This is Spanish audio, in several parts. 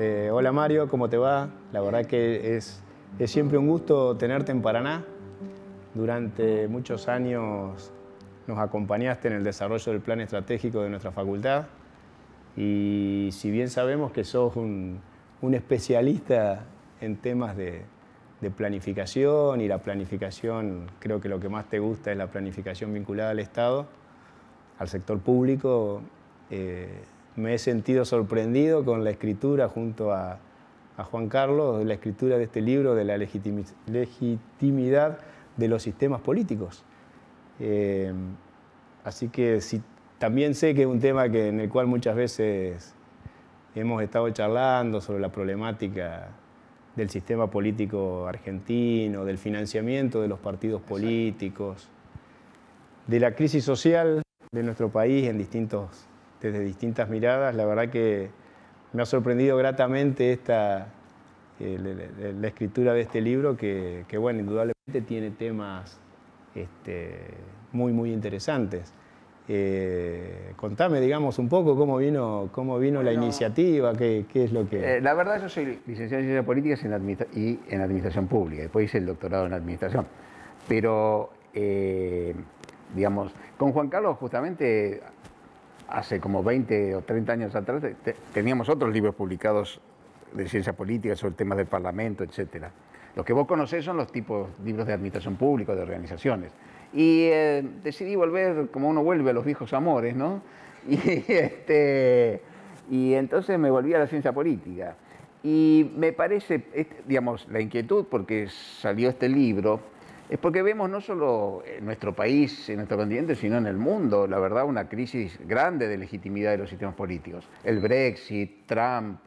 Eh, hola Mario, ¿cómo te va? La verdad que es, es siempre un gusto tenerte en Paraná. Durante muchos años nos acompañaste en el desarrollo del plan estratégico de nuestra facultad y si bien sabemos que sos un, un especialista en temas de, de planificación y la planificación, creo que lo que más te gusta es la planificación vinculada al Estado, al sector público, eh, me he sentido sorprendido con la escritura junto a, Juan Carlos, la escritura de este libro de la legitimidad de los sistemas políticos. Eh, así que también sé que es un tema que, en el cual muchas veces hemos estado charlando sobre la problemática del sistema político argentino, del financiamiento de los partidos políticos, de la crisis social de nuestro país en distintos desde distintas miradas. La verdad que me ha sorprendido gratamente esta, eh, la, escritura de este libro que, bueno, indudablemente tiene temas este, muy, muy interesantes. Eh, contame, digamos, un poco cómo vino, cómo vino la iniciativa, qué, qué, es lo que... Eh, la verdad, yo soy licenciado en Ciencias Políticas y en Administración Pública, después hice el doctorado en Administración. Pero, digamos, con Juan Carlos justamente hace como 20 o 30 años atrás teníamos otros libros publicados de ciencia política sobre temas del Parlamento, etc. Los que vos conocés son los tipos libros de administración pública, de organizaciones. Y eh, decidí volver, como uno vuelve a los viejos amores, ¿no? Y, este, y entonces me volví a la ciencia política. Y me parece, digamos, la inquietud, porque salió este libro, es porque vemos no solo en nuestro país, en nuestro continente, sino en el mundo, la verdad, una crisis grande de legitimidad de los sistemas políticos. El Brexit, Trump,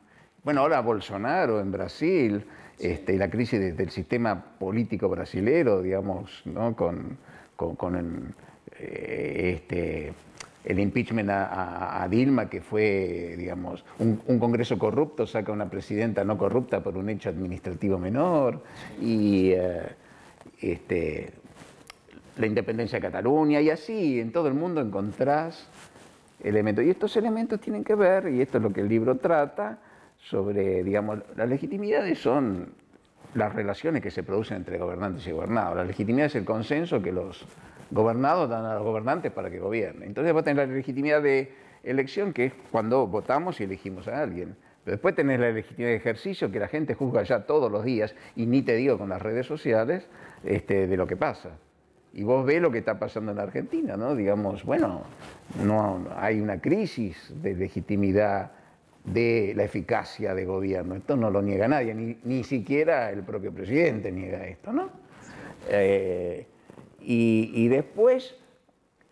bueno, ahora Bolsonaro en Brasil, este, la crisis del sistema político brasilero, digamos, con, el, eh, este, impeachment a, Dilma, que fue, digamos, un, Congreso corrupto saca una presidenta no corrupta por un hecho administrativo menor, y... Eh, este, la independencia de Cataluña y así en todo el mundo encontrás elementos. Y estos elementos tienen que ver, y esto es lo que el libro trata, sobre, digamos, las legitimidades son las relaciones que se producen entre gobernantes y gobernados. La legitimidad es el consenso que los gobernados dan a los gobernantes para que gobiernen. Entonces vos tenés la legitimidad de elección, que es cuando votamos y elegimos a alguien. Pero después tenés la legitimidad de ejercicio, que la gente juzga ya todos los días, y ni te digo con las redes sociales, este, de lo que pasa. Y vos ves lo que está pasando en Argentina, ¿no? Digamos, bueno, no hay una crisis de legitimidad de la eficacia de gobierno. Esto no lo niega nadie, ni, ni siquiera el propio presidente niega esto, ¿no? Eh, y, y, después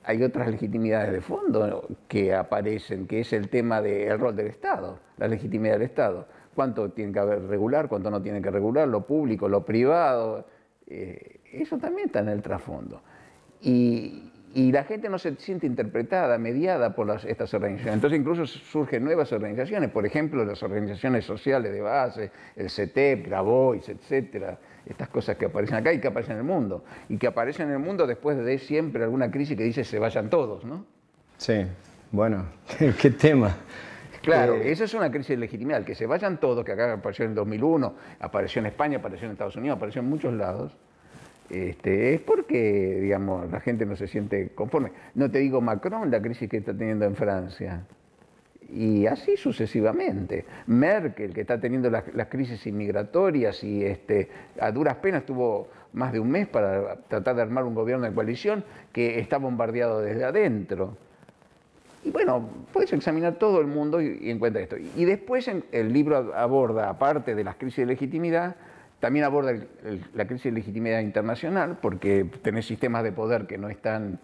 hay otras legitimidades de fondo que aparecen, que es el tema del rol del Estado, la legitimidad del Estado. ¿Cuánto tiene que regular, cuánto no tiene que regular, lo público, lo privado? Eh, eso también está en el trasfondo. Y, la gente no se siente interpretada, mediada por estas organizaciones. Entonces incluso surgen nuevas organizaciones, por ejemplo, las organizaciones sociales de base, el CETEP, Grabois, etcétera, estas cosas que aparecen acá y que aparecen en el mundo. Y que aparecen en el mundo después de siempre alguna crisis que dice se vayan todos, ¿no? Sí, bueno, qué tema. Claro, eh, esa es una crisis legitimidad. Que se vayan todos, que acá apareció en el 2001, apareció en España, apareció en Estados Unidos, apareció en muchos lados, este, es porque, digamos, la gente no se siente conforme. No te digo Macron, la crisis que está teniendo en Francia. Y así sucesivamente. Merkel, que está teniendo las, crisis inmigratorias y este, a duras penas tuvo más de un mes para tratar de armar un gobierno de coalición que está bombardeado desde adentro. Y bueno, puedes examinar todo el mundo y, encuentra esto. Y después el libro aborda, aparte de las crisis de legitimidad, también aborda la crisis de legitimidad internacional, porque tenés sistemas de poder que no están,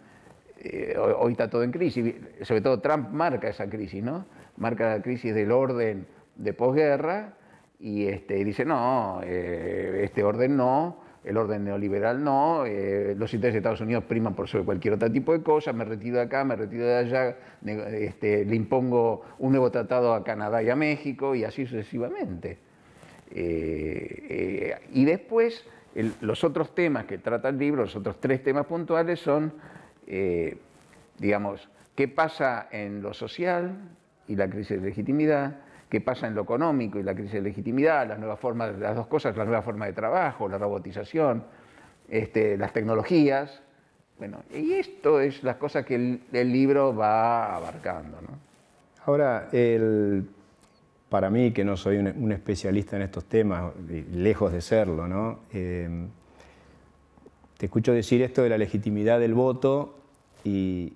eh, hoy está todo en crisis, sobre todo Trump marca esa crisis, ¿no? Marca la crisis del orden de posguerra y este, dice, no, eh, este orden no, el orden neoliberal no, eh, los intereses de Estados Unidos priman por sobre cualquier otro tipo de cosas, me retiro de acá, me retiro de allá, este, le impongo un nuevo tratado a Canadá y a México y así sucesivamente. Eh, eh, y después, los otros temas que trata el libro, los otros tres temas puntuales son, digamos, qué pasa en lo social y la crisis de legitimidad, qué pasa en lo económico y la crisis de legitimidad, las nuevas formas, las dos cosas, la nueva forma de trabajo, la robotización, este, las tecnologías. Bueno, y esto es las cosas que el, libro va abarcando. Ahora, para mí, que no soy un, especialista en estos temas, lejos de serlo, ¿no? Eh, te escucho decir esto de la legitimidad del voto y,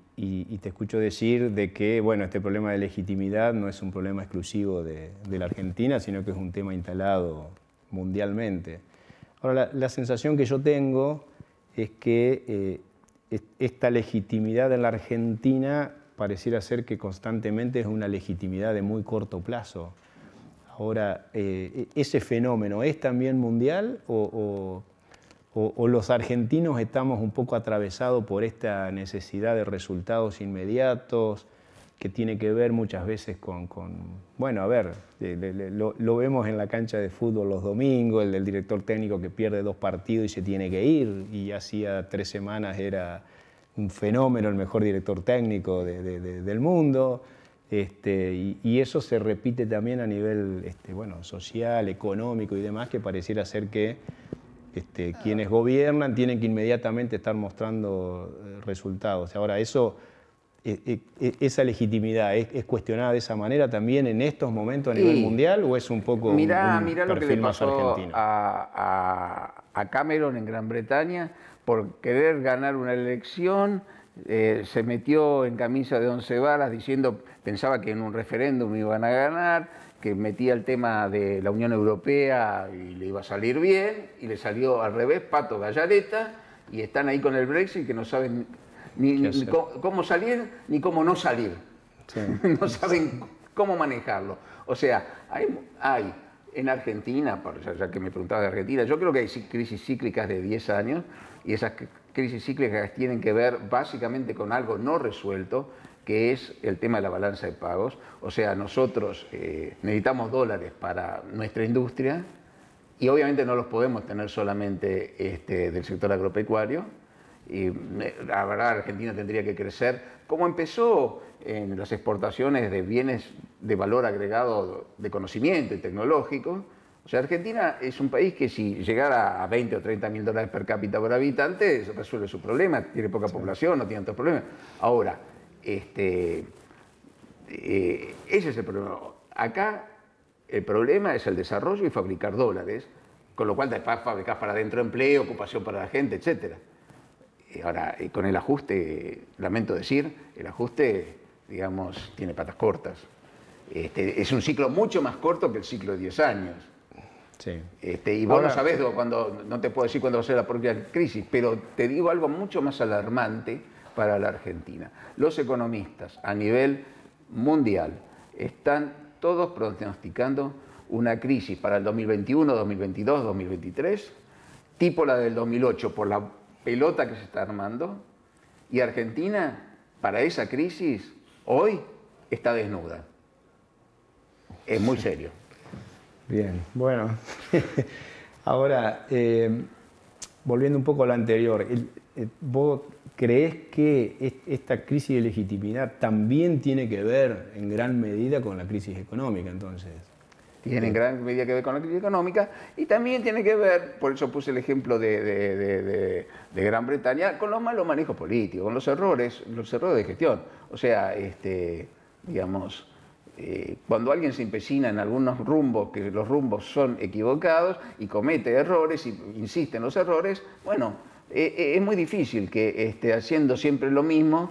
te escucho decir de que bueno, este problema de legitimidad no es un problema exclusivo de, la Argentina, sino que es un tema instalado mundialmente. Ahora, la, sensación que yo tengo es que eh, esta legitimidad en la Argentina pareciera ser que constantemente es una legitimidad de muy corto plazo. Ahora, eh, ¿ese fenómeno es también mundial o o, los argentinos estamos un poco atravesados por esta necesidad de resultados inmediatos que tiene que ver muchas veces con, bueno, a ver, lo, vemos en la cancha de fútbol los domingos, el del director técnico que pierde dos partidos y se tiene que ir, y hacía tres semanas era un fenómeno, el mejor director técnico del mundo. Este, y, eso se repite también a nivel este, bueno, social, económico y demás, que pareciera ser que este, quienes gobiernan tienen que inmediatamente estar mostrando eh, resultados. Ahora, eso, eh, eh, ¿esa legitimidad es, cuestionada de esa manera también en estos momentos a nivel mundial o es un poco mirá, un mirá lo que le pasó a, Cameron en Gran Bretaña por querer ganar una elección. se metió en camisa de once varas diciendo, pensaba que en un referéndum iban a ganar, que metía el tema de la Unión Europea y le iba a salir bien, y le salió al revés, pato gallareta, y están ahí con el Brexit que no saben ni, cómo, salir ni cómo no salir. no saben cómo manejarlo. O sea, hay, hay en Argentina, ya que me preguntaba de Argentina, yo creo que hay crisis cíclicas de 10 años y esas crisis cíclicas tienen que ver básicamente con algo no resuelto que es el tema de la balanza de pagos. O sea, nosotros eh, necesitamos dólares para nuestra industria y obviamente no los podemos tener solamente este, del sector agropecuario. Y la verdad, Argentina tendría que crecer. Como empezó en las exportaciones de bienes de valor agregado de conocimiento y tecnológico, o sea, Argentina es un país que si llegara a 20 o 30 mil dólares per cápita por habitante, resuelve su problema, tiene poca población, no tiene tantos problemas. Ahora, este, eh, ese es el problema. Acá el problema es el desarrollo y fabricar dólares, con lo cual después fabricás para adentro empleo, ocupación para la gente, etc. ahora, con el ajuste, lamento decir, el ajuste, digamos, tiene patas cortas. Este, es un ciclo mucho más corto que el ciclo de 10 años. Este, y vos no sabés cuando, no te puedo decir cuándo va a ser la propia crisis, pero te digo algo mucho más alarmante para la Argentina. Los economistas a nivel mundial están todos pronosticando una crisis para el 2021, 2022, 2023, tipo la del 2008 por la pelota que se está armando, y Argentina para esa crisis hoy está desnuda. Es muy serio. Bien, bueno, ahora, eh, volviendo un poco a lo anterior, vos ¿Crees que esta crisis de legitimidad también tiene que ver en gran medida con la crisis económica entonces? Tiene en gran medida que ver con la crisis económica y también tiene que ver, por eso puse el ejemplo de, Gran Bretaña, con los malos manejos políticos, con los errores, los errores de gestión. O sea, este, digamos, eh, cuando alguien se empecina en algunos rumbos, que los rumbos son equivocados y comete errores y insiste en los errores, bueno, eh, eh, es muy difícil que este, haciendo siempre lo mismo,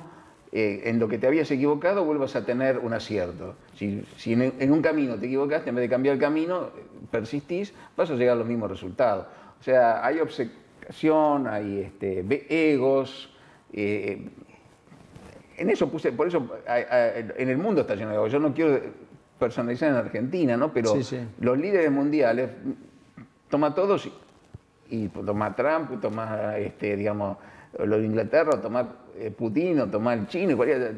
eh, en lo que te habías equivocado vuelvas a tener un acierto. Si, en, un camino te equivocaste, en vez de cambiar el camino, persistís, vas a llegar a los mismos resultados. O sea, hay obsecación, hay este, egos. en eso puse, por eso en el mundo está lleno de egos. Yo no quiero personalizar en Argentina, ¿no? pero los líderes mundiales, toma todos y toma Trump, toma, este, digamos, lo de Inglaterra, toma eh, Putin, o toma el chino,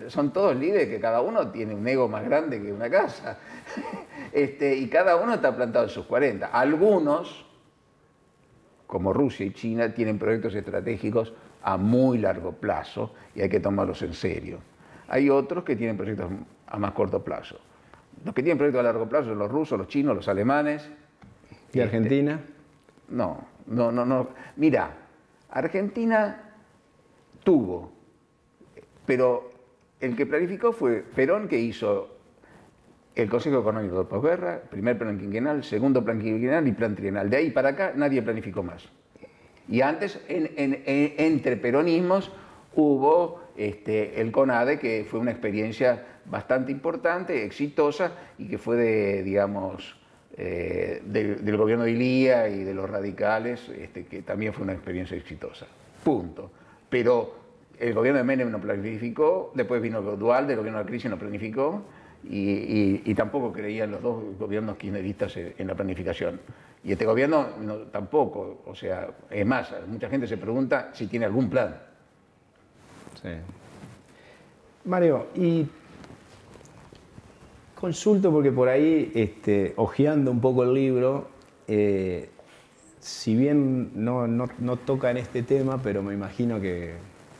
son todos líderes que cada uno tiene un ego más grande que una casa. este, y cada uno está plantado en sus 40. Algunos, como Rusia y China, tienen proyectos estratégicos a muy largo plazo y hay que tomarlos en serio. Hay otros que tienen proyectos a más corto plazo. los que tienen proyectos a largo plazo son los rusos, los chinos, los alemanes. ¿Y Argentina? Este, no, no, no, no. Mira, Argentina tuvo, pero el que planificó fue Perón, que hizo el Consejo Económico de Posguerra, primer plan quinquenal, segundo plan quinquenal y plan trienal. De ahí para acá nadie planificó más. Y antes, entre peronismos, hubo este, el CONADE, que fue una experiencia bastante importante, exitosa, y que fue de, digamos, eh, del gobierno de Ilía y de los radicales, este, que también fue una experiencia exitosa. Punto. Pero el gobierno de Menem no planificó, después vino Dual, del gobierno de la crisis no planificó, y, tampoco creían los dos gobiernos kirchneristas en la planificación. Y este gobierno tampoco, o sea, es más, mucha gente se pregunta si tiene algún plan. Sí. Mario, y consulto porque por ahí, este, hojeando un poco el libro, eh, si bien no, no, toca en este tema, pero me imagino que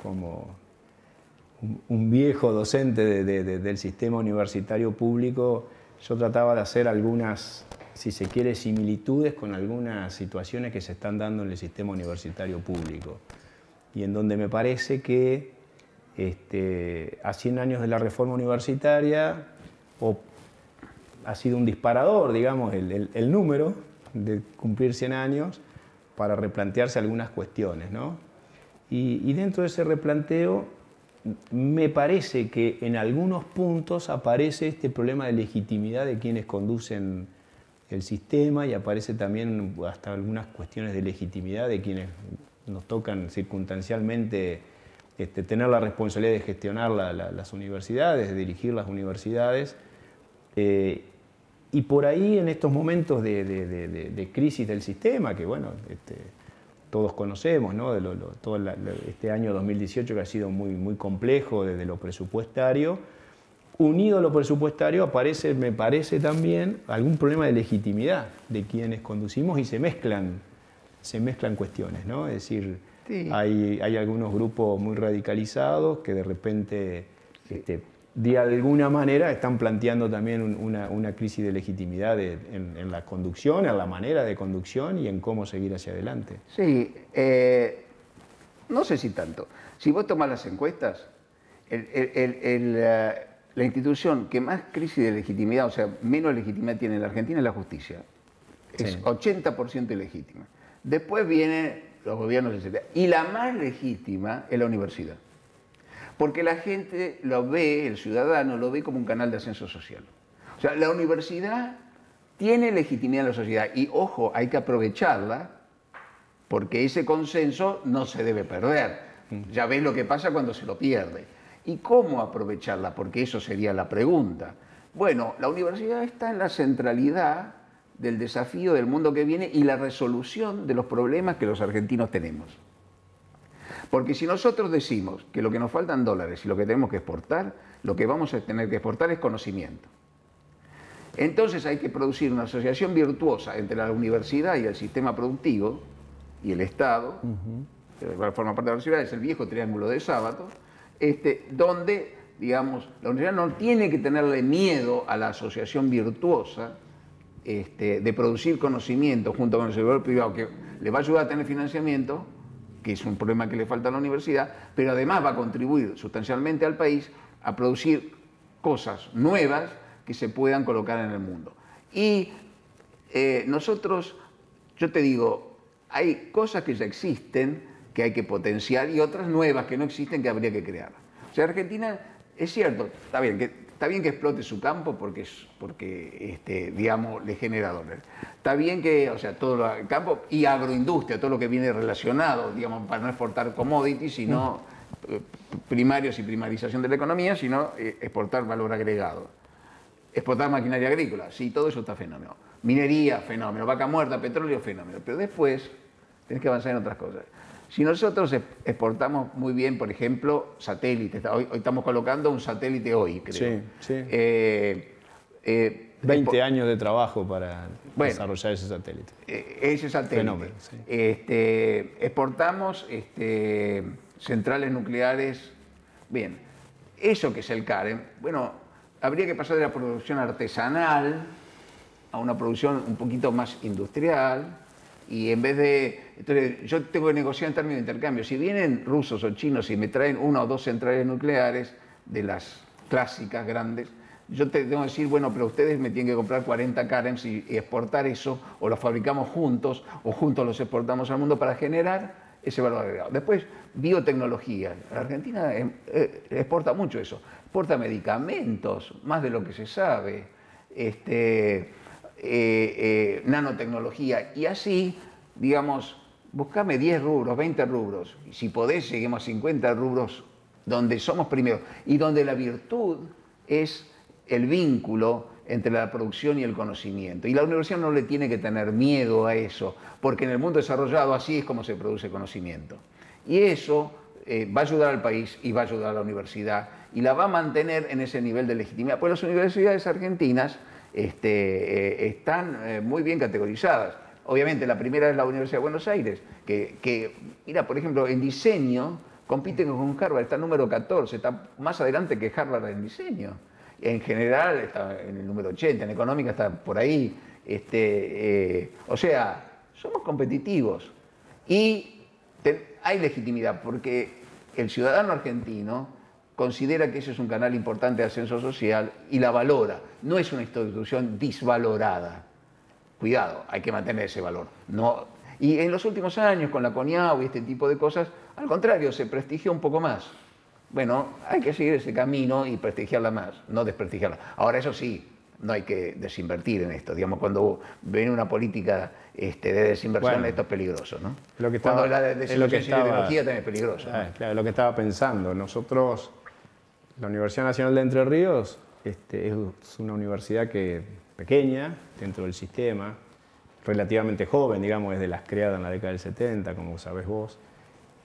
como un viejo docente del sistema universitario público, yo trataba de hacer algunas, si se quiere, similitudes con algunas situaciones que se están dando en el sistema universitario público. Y en donde me parece que este, a 100 años de la reforma universitaria, ha sido un disparador, digamos, el, número de cumplir 100 años para replantearse algunas cuestiones. ¿no? y dentro de ese replanteo me parece que en algunos puntos aparece este problema de legitimidad de quienes conducen el sistema y aparece también hasta algunas cuestiones de legitimidad de quienes nos tocan circunstancialmente este, tener la responsabilidad de gestionar las universidades, de dirigir las universidades. Eh, y por ahí en estos momentos de, crisis del sistema, que bueno, este, todos conocemos, ¿no? de todo este año 2018 que ha sido muy, muy complejo desde lo presupuestario. Unido a lo presupuestario aparece, me parece también, algún problema de legitimidad de quienes conducimos y se mezclan, se mezclan cuestiones, ¿no? Es decir, hay, hay, algunos grupos muy radicalizados que de repente este, de alguna manera están planteando también una, crisis de legitimidad en, la conducción, en la manera de conducción y en cómo seguir hacia adelante. Sí, eh, no sé si tanto. Si vos tomás las encuestas, la, institución que más crisis de legitimidad, o sea, menos legitimidad tiene en la Argentina es la justicia. Es 80% ilegítima. Después vienen los gobiernos, etc. Y la más legítima es la universidad porque la gente lo ve, el ciudadano lo ve como un canal de ascenso social. O sea, la universidad tiene legitimidad en la sociedad y, ojo, hay que aprovecharla porque ese consenso no se debe perder. Ya ves lo que pasa cuando se lo pierde. ¿Y cómo aprovecharla? Porque eso sería la pregunta. Bueno, la universidad está en la centralidad del desafío del mundo que viene y la resolución de los problemas que los argentinos tenemos. Porque si nosotros decimos que lo que nos faltan dólares y lo que tenemos que exportar, lo que vamos a tener que exportar es conocimiento. Entonces hay que producir una asociación virtuosa entre la universidad y el sistema productivo y el Estado, que forma parte de la universidad, es el viejo triángulo de sábado, este, donde, digamos, la universidad no tiene que tenerle miedo a la asociación virtuosa este, de producir conocimiento junto con el sector privado, que le va a ayudar a tener financiamiento, que es un problema que le falta a la universidad, pero además va a contribuir sustancialmente al país a producir cosas nuevas que se puedan colocar en el mundo. Y eh, nosotros, yo te digo, hay cosas que ya existen que hay que potenciar y otras nuevas que no existen que habría que crear. O sea, Argentina, es cierto, está bien, que Está bien que explote su campo porque, porque este, digamos, le genera dólares. Está bien que, o sea, todo el campo y agroindustria, todo lo que viene relacionado, digamos, para no exportar commodities, sino eh, primarios y primarización de la economía, sino eh, exportar valor agregado. Exportar maquinaria agrícola, sí, todo eso está fenómeno. Minería, fenómeno. Vaca muerta, petróleo, fenómeno. Pero después tienes que avanzar en otras cosas. Si nosotros exportamos muy bien, por ejemplo, satélites, hoy, estamos colocando un satélite hoy, creo. Sí, sí. 20 eh, eh, años de trabajo para desarrollar ese satélite. Eh, ese satélite. Fenómeno, este, exportamos este, centrales nucleares. Bien, eso que es el CAREN, bueno, habría que pasar de la producción artesanal a una producción un poquito más industrial y en vez de... Entonces, yo tengo que negociar en términos de intercambio. Si vienen rusos o chinos y me traen una o dos centrales nucleares de las clásicas grandes, yo te tengo que decir, bueno, pero ustedes me tienen que comprar 40 carems y, exportar eso, o lo fabricamos juntos, o juntos los exportamos al mundo para generar ese valor agregado. Después, biotecnología. La Argentina eh, eh, exporta mucho eso. Exporta medicamentos, más de lo que se sabe. Este, eh, nanotecnología. Y así, digamos, buscame 10 rubros, 20 rubros. Y si podés, lleguemos a 50 rubros donde somos primeros y donde la virtud es el vínculo entre la producción y el conocimiento. Y la universidad no le tiene que tener miedo a eso, porque en el mundo desarrollado así es como se produce conocimiento. Y eso eh, va a ayudar al país y va a ayudar a la universidad y la va a mantener en ese nivel de legitimidad. Pues las universidades argentinas este, eh, están eh, muy bien categorizadas. Obviamente la primera es la Universidad de Buenos Aires, que, mira, por ejemplo, en diseño compiten con Harvard, está número 14, está más adelante que Harvard en diseño en general está en el número 80, en económica está por ahí. Este, eh, o sea, somos competitivos y hay legitimidad porque el ciudadano argentino considera que ese es un canal importante de ascenso social y la valora. No es una institución disvalorada. Cuidado, hay que mantener ese valor. No, y en los últimos años, con la CONIAU y este tipo de cosas, al contrario, se prestigió un poco más. Bueno, hay que seguir ese camino y prestigiarla más, no desprestigiarla. Ahora, eso sí, no hay que desinvertir en esto. Digamos, cuando viene una política este, de desinversión, esto es peligroso, ¿no? Lo que cuando la de desinversión tecnología también es peligroso. Ah, claro, lo que estaba pensando. Nosotros, la Universidad Nacional de Entre Ríos, este, es una universidad que pequeña dentro del sistema, relativamente joven, digamos, desde las creadas en la década del 70, como sabes vos.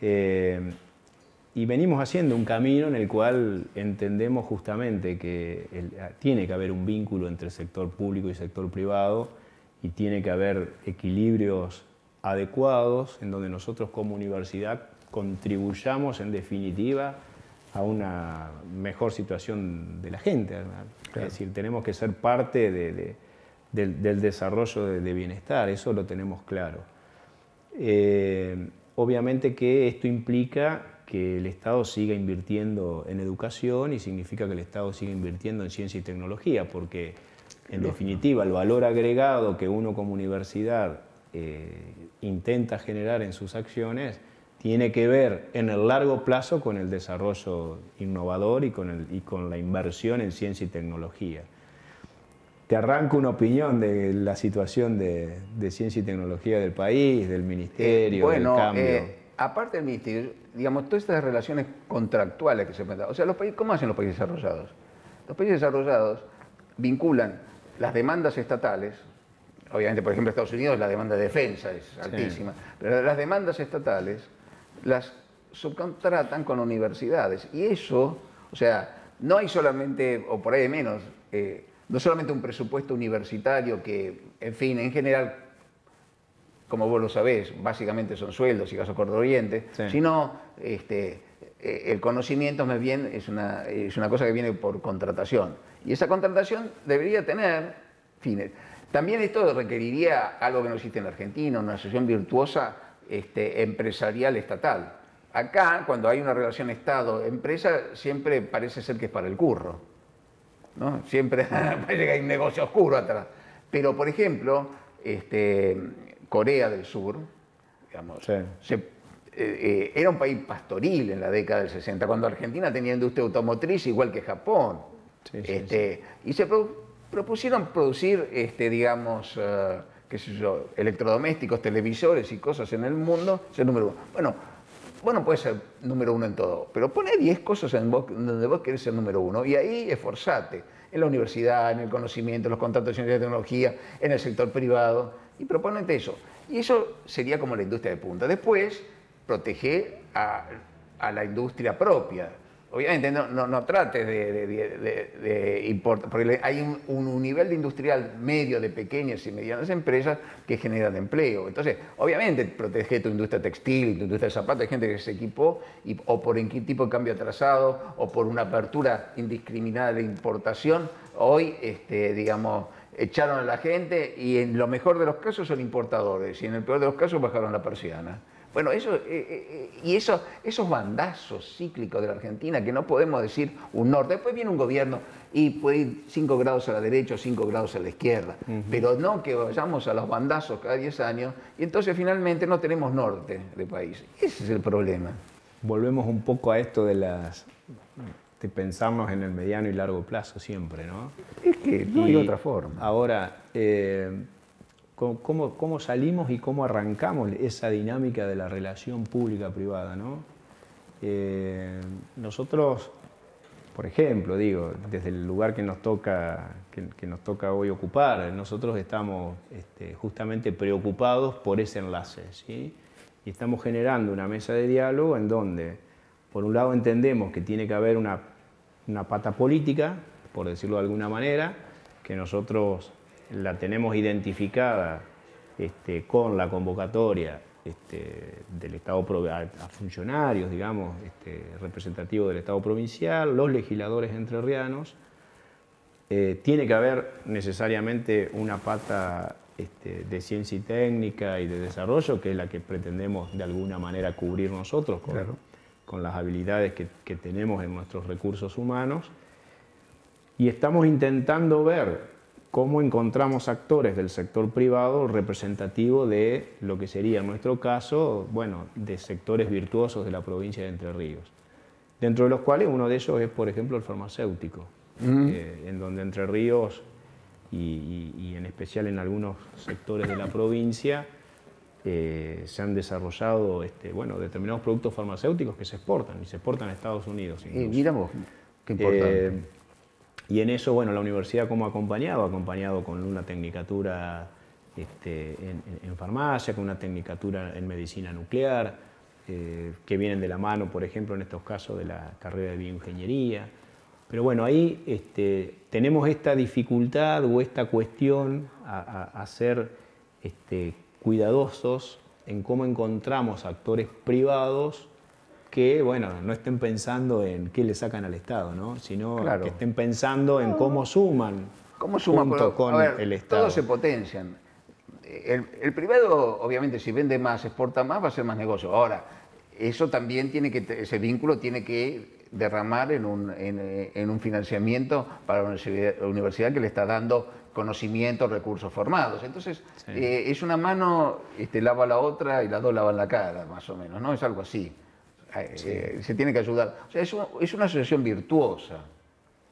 Eh, y venimos haciendo un camino en el cual entendemos justamente que tiene que haber un vínculo entre sector público y sector privado y tiene que haber equilibrios adecuados en donde nosotros como universidad contribuyamos en definitiva a una mejor situación de la gente. Es decir, tenemos que ser parte del, desarrollo de, bienestar, eso lo tenemos claro. Eh, obviamente que esto implica que el Estado siga invirtiendo en educación y significa que el Estado siga invirtiendo en ciencia y tecnología, porque en definitiva el valor agregado que uno como universidad eh, intenta generar en sus acciones tiene que ver en el largo plazo con el desarrollo innovador y con, el, y con la inversión en ciencia y tecnología. Te arranco una opinión de la situación de, ciencia y tecnología del país, del ministerio, del cambio. Eh, aparte del ministerio, digamos, todas estas relaciones contractuales que se presentan, o sea, los países, ¿cómo hacen los países desarrollados? Los países desarrollados vinculan las demandas estatales, obviamente, por ejemplo, Estados Unidos la demanda de defensa es altísima, pero las demandas estatales las subcontratan con universidades. Y eso, o sea, no hay solamente, o por ahí de menos, eh, no solamente un presupuesto universitario que, en fin, en general como vos lo sabés, básicamente son sueldos y gastos corrientes, sino este, eh, el conocimiento más bien es una, es una cosa que viene por contratación. Y esa contratación debería tener fines. También esto requeriría algo que no existe en la Argentina, una asociación virtuosa este, empresarial estatal. Acá, cuando hay una relación Estado-empresa, siempre parece ser que es para el curro. ¿no? Siempre parece que hay un negocio oscuro atrás. Pero, por ejemplo, este, Corea del Sur, digamos, eh, eh, era un país pastoril en la década del 60, cuando Argentina tenía industria automotriz igual que Japón. Este, y se propusieron producir, este, digamos, uh, electrodomésticos, televisores y cosas en el mundo, ser número uno. Bueno, bueno, puede ser número uno en todo, pero pone 10 cosas en donde vos querés ser número uno y ahí esforzate, en la universidad, en el conocimiento, en los contratos de ciencia tecnología, en el sector privado y proponete eso. Y eso sería como la industria de punta. Después, protege a, la industria propia. Obviamente no, no, trates de, importar, porque hay un, nivel de industrial medio de pequeñas y medianas empresas que generan empleo. Entonces, obviamente, protege tu industria textil, tu industria de zapatos, hay gente que se equipó y, o por tipo de cambio atrasado o por una apertura indiscriminada de importación, hoy, este, digamos, echaron a la gente y en lo mejor de los casos son importadores y en el peor de los casos bajaron la persiana. Bueno, eso, eh, eh, eh, y eso, esos bandazos cíclicos de la Argentina, que no podemos decir un norte, después viene un gobierno y puede ir 5 grados a la derecha o 5 grados a la izquierda, pero no que vayamos a los bandazos cada 10 años y entonces finalmente no tenemos norte de país. Ese es el problema. Volvemos un poco a esto de las de pensarnos en el mediano y largo plazo siempre, ¿no? Es que no hay otra forma. Ahora, cómo, cómo, salimos y cómo arrancamos esa dinámica de la relación pública-privada. ¿no? Eh, nosotros, por ejemplo, digo, desde el lugar que nos toca, que, nos toca hoy ocupar, nosotros estamos este, justamente preocupados por ese enlace. ¿sí? Y estamos generando una mesa de diálogo en donde, por un lado, entendemos que tiene que haber una, una pata política, por decirlo de alguna manera, que nosotros la tenemos identificada este, con la convocatoria este, del Estado a, funcionarios, digamos, este, representativos del Estado provincial, los legisladores entrerrianos. Eh, tiene que haber necesariamente una pata de ciencia y técnica y de desarrollo, que es la que pretendemos de alguna manera cubrir nosotros con, con las habilidades que, que tenemos en nuestros recursos humanos. Y estamos intentando ver cómo encontramos actores del sector privado representativo de lo que sería en nuestro caso, bueno, de sectores virtuosos de la provincia de Entre Ríos. Dentro de los cuales uno de ellos es, por ejemplo, el farmacéutico, eh, en donde Entre Ríos y, en especial en algunos sectores de la provincia eh, se han desarrollado este, bueno, determinados productos farmacéuticos que se exportan y se exportan a Estados Unidos. Miramos, qué importante. Y en eso, bueno, la universidad como acompañado, acompañado con una tecnicatura este, en, farmacia, con una tecnicatura en medicina nuclear, eh, que vienen de la mano, por ejemplo, en estos casos de la carrera de bioingeniería. Pero bueno, ahí este, tenemos esta dificultad o esta cuestión a, ser este, cuidadosos en cómo encontramos actores privados que bueno, no estén pensando en qué le sacan al Estado, ¿no? sino que estén pensando en cómo suman, ¿Cómo suman con el Estado. Todos se potencian. El, privado, obviamente, si vende más, exporta más, va a ser más negocio. Ahora, eso también tiene que, ese vínculo tiene que derramar en un, en, un financiamiento para la universidad, que le está dando conocimientos, recursos formados. Entonces, eh, es una mano este, lava la otra y las dos lavan la cara, más o menos, ¿no? Es algo así. Eh, se tiene que ayudar. O sea, es, una, asociación virtuosa,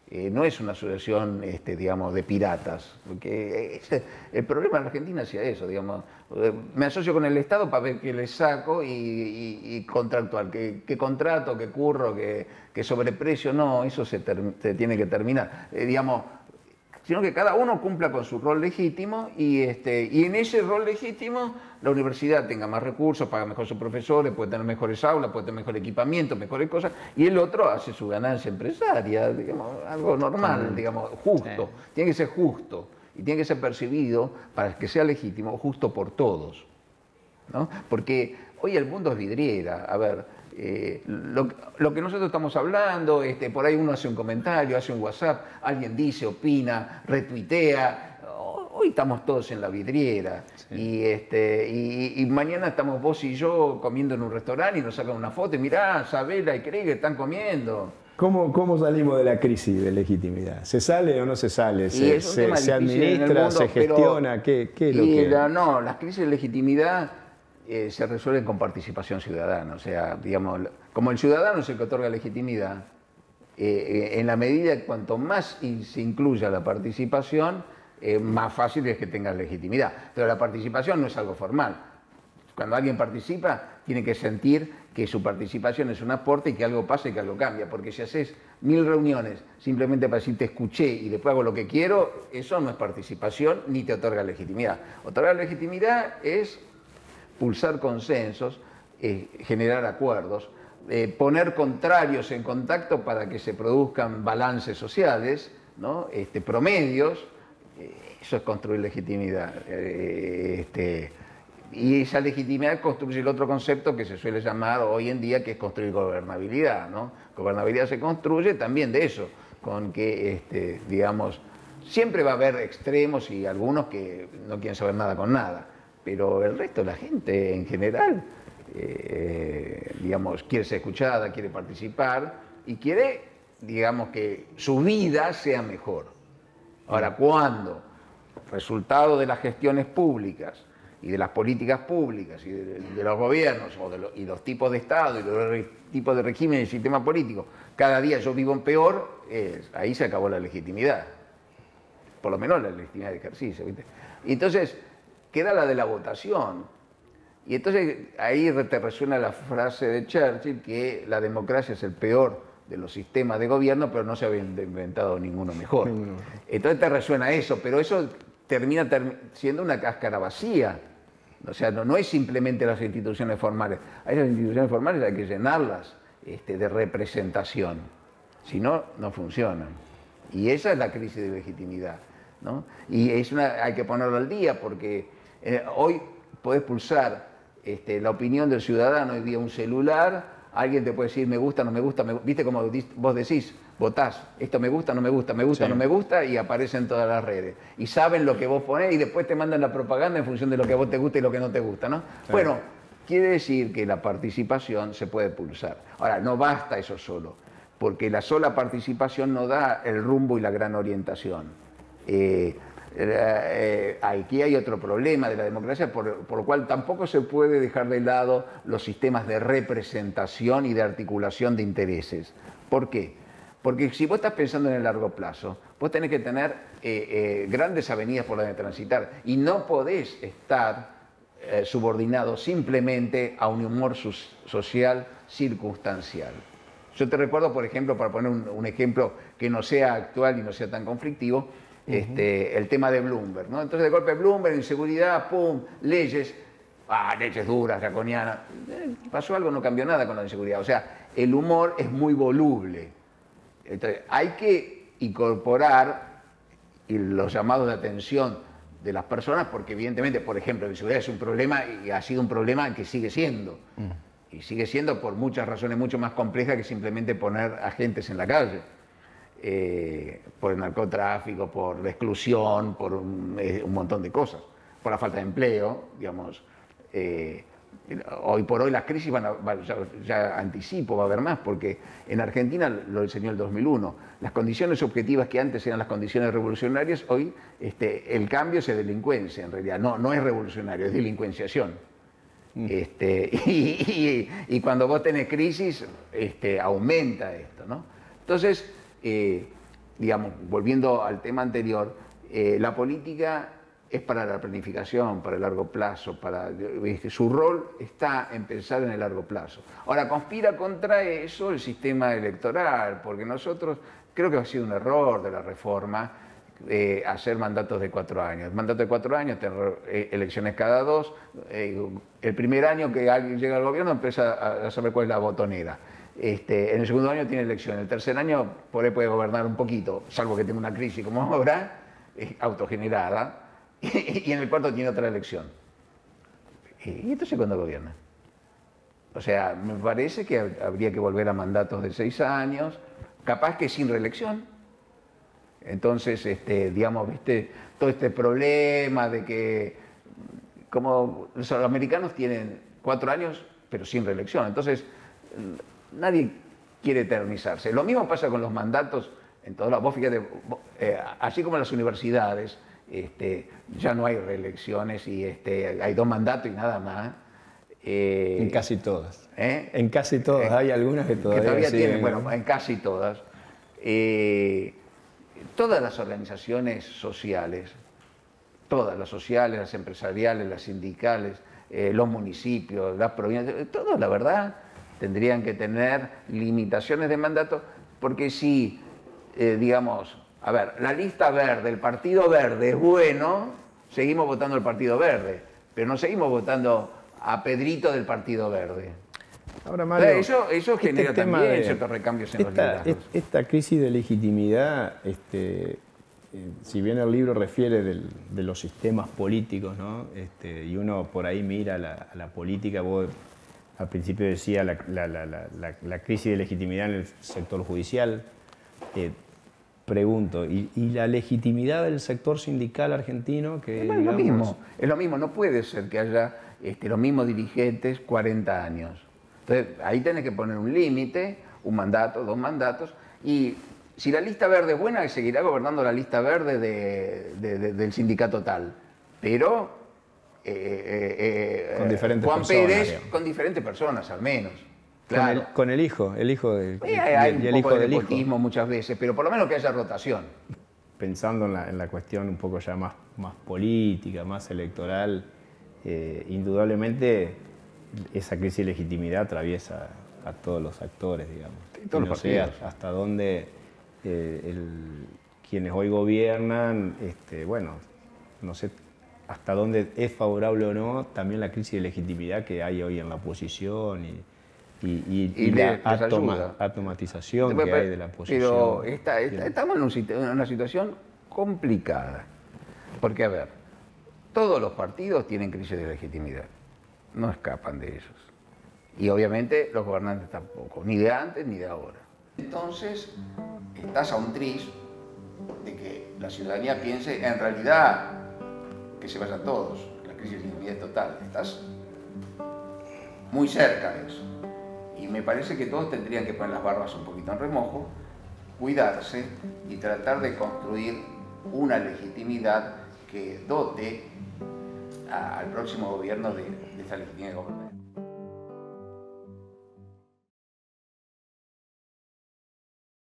eh, no es una asociación, este, digamos, de piratas. Porque el problema en Argentina es eso, digamos. Eh, me asocio con el Estado para ver qué le saco y, contractual. ¿Qué, contrato, qué curro, qué, sobreprecio? No, eso se, tiene que terminar. digamos, sino que cada uno cumpla con su rol legítimo y, este, y en ese rol legítimo la universidad tenga más recursos, paga mejor a sus profesores, puede tener mejores aulas, puede tener mejor equipamiento, mejores cosas, y el otro hace su ganancia empresaria, digamos, algo normal, digamos, justo, tiene que ser justo y tiene que ser percibido para que sea legítimo, justo por todos. ¿no? Porque hoy el mundo es vidriera, a ver, eh, lo, que nosotros estamos hablando, este, por ahí uno hace un comentario, hace un WhatsApp, alguien dice, opina, retuitea. Hoy estamos todos en la vidriera y, este, y, mañana estamos vos y yo comiendo en un restaurante y nos sacan una foto y mirá, Sabela y que están comiendo. ¿Cómo, ¿Cómo, salimos de la crisis de legitimidad? ¿Se sale o no se sale? ¿Se, se, administra? ¿Se gestiona? ¿Qué, qué es lo que.? no, las crisis de legitimidad eh, se resuelven con participación ciudadana. O sea, digamos, como el ciudadano es el que otorga legitimidad, eh, eh, en la medida que cuanto más se incluya la participación, más fácil es que tengas legitimidad. Pero la participación no es algo formal. Cuando alguien participa, tiene que sentir que su participación es un aporte y que algo pasa y que algo cambia. Porque si haces mil reuniones simplemente para decir te escuché y después hago lo que quiero, eso no es participación ni te otorga legitimidad. Otorgar legitimidad es pulsar consensos, eh, generar acuerdos. eh, poner contrarios en contacto para que se produzcan balances sociales, este, promedios, eh, eso es construir legitimidad. Este, y esa legitimidad construye el otro concepto que se suele llamar hoy en día, que es construir gobernabilidad. Gobernabilidad se construye también de eso, con que, este, digamos, siempre va a haber extremos y algunos que no quieren saber nada con nada, pero el resto de la gente en general, eh, digamos, quiere ser escuchada, quiere participar y quiere, digamos, que su vida sea mejor. Ahora, ¿cuándo? Resultado de las gestiones públicas y de las políticas públicas y de, los gobiernos o de y los tipos de Estado y los tipos de régimen y sistema político, cada día yo vivo en peor, ahí se acabó la legitimidad. Por lo menos la legitimidad de ejercicio. Y entonces queda la de la votación. Y entonces ahí te resuena la frase de Churchill que la democracia es el peor de los sistemas de gobierno, pero no se había inventado ninguno mejor. Entonces te resuena eso, pero eso termina siendo una cáscara vacía. O sea, no, es simplemente las instituciones formales. A esas instituciones formales hay que llenarlas este, de representación. Si no, no funcionan. Y esa es la crisis de legitimidad. Y es una, hay que ponerlo al día porque eh, hoy podés pulsar este, la opinión del ciudadano hoy día un celular, alguien te puede decir me gusta, no me gusta, viste como vos decís, votás, esto me gusta, no me gusta, me gusta, no me gusta, y aparece en todas las redes. Y saben lo que vos ponés y después te mandan la propaganda en función de lo que a vos te gusta y lo que no te gusta, ¿no? Bueno, quiere decir que la participación se puede pulsar. Ahora, no basta eso solo, porque la sola participación no da el rumbo y la gran orientación. Eh, eh, aquí hay otro problema de la democracia por, por, lo cual tampoco se puede dejar de lado los sistemas de representación y de articulación de intereses. ¿Por qué? Porque si vos estás pensando en el largo plazo, vos tenés que tener eh, eh, grandes avenidas por las transitar y no podés estar eh, subordinado simplemente a un humor social circunstancial. Yo te recuerdo, por ejemplo, para poner un, ejemplo que no sea actual y no sea tan conflictivo, este, el tema de Bloomberg. ¿no? Entonces, de golpe Bloomberg, inseguridad, pum, leyes, ah, leyes duras, draconianas. pasó algo, no cambió nada con la inseguridad. O sea, el humor es muy voluble. Entonces, hay que incorporar los llamados de atención de las personas, porque evidentemente, por ejemplo, la inseguridad es un problema y ha sido un problema que sigue siendo. Mm. Y sigue siendo por muchas razones mucho más complejas que simplemente poner agentes en la calle. Eh, por el narcotráfico, por la exclusión, por un, eh, montón de cosas, por la falta de empleo, digamos. Eh, Hoy por hoy las crisis van a, ya, anticipo, va a haber más, porque en Argentina lo enseñó el 2001. Las condiciones objetivas que antes eran las condiciones revolucionarias, hoy este, el cambio es delincuencia, en realidad. No, no es revolucionario, es delincuenciación. Mm. Este, y, cuando vos tenés crisis, este, aumenta esto. ¿no? Entonces, eh, digamos, volviendo al tema anterior, eh, la política es para la planificación, para el largo plazo, para, su rol está en pensar en el largo plazo. Ahora, conspira contra eso el sistema electoral, porque nosotros, creo que ha sido un error de la reforma, eh, hacer mandatos de cuatro años. Mandato de cuatro años, tener elecciones cada dos. El primer año que alguien llega al gobierno empieza a, saber cuál es la botonera. Este, en el segundo año tiene elecciones. El tercer año por ahí puede gobernar un poquito, salvo que tenga una crisis como ahora, autogenerada y en el cuarto tiene otra elección. ¿Y entonces cuándo gobierna? O sea, me parece que habría que volver a mandatos de seis años, capaz que sin reelección. Entonces, este, digamos, todo este problema de que, como los americanos tienen cuatro años, pero sin reelección. Entonces, nadie quiere eternizarse. Lo mismo pasa con los mandatos en todos lados. Vos fíjate, eh, así como en las universidades, este, ya no hay reelecciones y este, hay dos mandatos y nada más. Eh, en casi todas. ¿eh? En casi todas, hay algunas que todavía, tienen, bueno, en casi todas. Todas las organizaciones sociales, todas las sociales, las empresariales, las sindicales, los municipios, las provincias, todas, la verdad, tendrían que tener limitaciones de mandato, porque si, digamos, a ver, la lista verde, el Partido Verde es bueno, seguimos votando el Partido Verde, pero no seguimos votando a Pedrito del Partido Verde. Ahora, Mario, eso, eso este genera también ciertos recambios en esta, los liderazgos. Esta crisis de legitimidad, este, eh, si bien el libro refiere de los sistemas políticos, ¿no? Este, y uno por ahí mira la, la política, vos al principio decía la, la, crisis de legitimidad en el sector judicial, eh, pregunto, ¿y, la legitimidad del sector sindical argentino? Que, es lo mismo, es lo mismo, no puede ser que haya este, los mismos dirigentes 40 años. Entonces, ahí tenés que poner un límite, un mandato, dos mandatos, y si la lista verde es buena, seguirá gobernando la lista verde del sindicato tal. Pero eh, eh, con diferentes Juan personas, Pérez con diferentes personas al menos. Claro. Con, el, hijo, el hijo del, hay, y el hijo del hijo. muchas veces, pero por lo menos que haya rotación. Pensando en la, en la cuestión un poco ya más, más política, más electoral, eh, indudablemente esa crisis de legitimidad atraviesa a todos los actores, digamos. todos no sé hasta dónde eh, quienes hoy gobiernan, este, bueno, no sé hasta dónde es favorable o no también la crisis de legitimidad que hay hoy en la oposición y, la automatización que hay de la oposición. Pero estamos en una situación complicada. Porque, a ver, todos los partidos tienen crisis de legitimidad. No escapan de ellos. Y obviamente los gobernantes tampoco, ni de antes ni de ahora. Entonces, estás a un tris de que la ciudadanía piense, en realidad, que se vayan todos, la crisis de legitimidad total. Estás muy cerca de eso. Y me parece que todos tendrían que poner las barbas un poquito en remojo, cuidarse y tratar de construir una legitimidad que dote al próximo gobierno de, de esta legitimidad gobernamental.